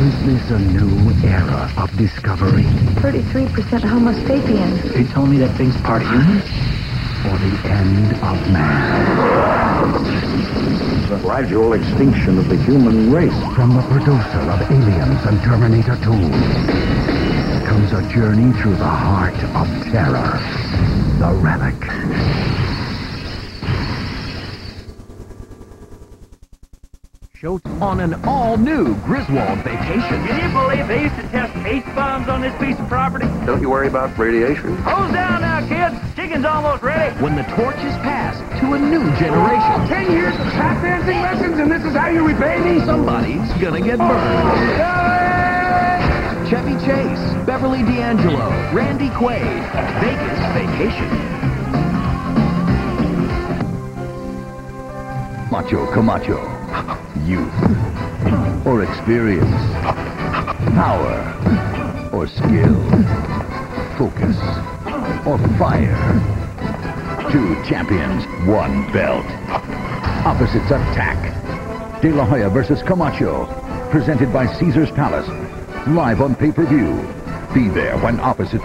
Is this a new era of discovery? 33% Homo sapiens. Are you telling me that thing's part human? Or the end of man? The gradual extinction of the human race. From the producer of Aliens and Terminator 2 comes a journey through the heart of terror. The Relic. Show on an all-new Griswold vacation. Can you believe they used to test H-bombs on this piece of property? Don't you worry about radiation. Hose down now, kids. Chicken's almost ready. When the torch is passed to a new generation. Oh, ten years of tap dancing lessons, and this is how you repay me? Somebody's gonna get burned. Oh, Chevy Chase, Beverly D'Angelo, Randy Quaid, Vegas Vacation. Macho Camacho. Youth. Or experience. Power. Or skill. Focus. Or fire. Two champions, one belt. Opposites attack. De La Hoya versus Camacho. Presented by Caesar's Palace. Live on pay-per-view. Be there when opposites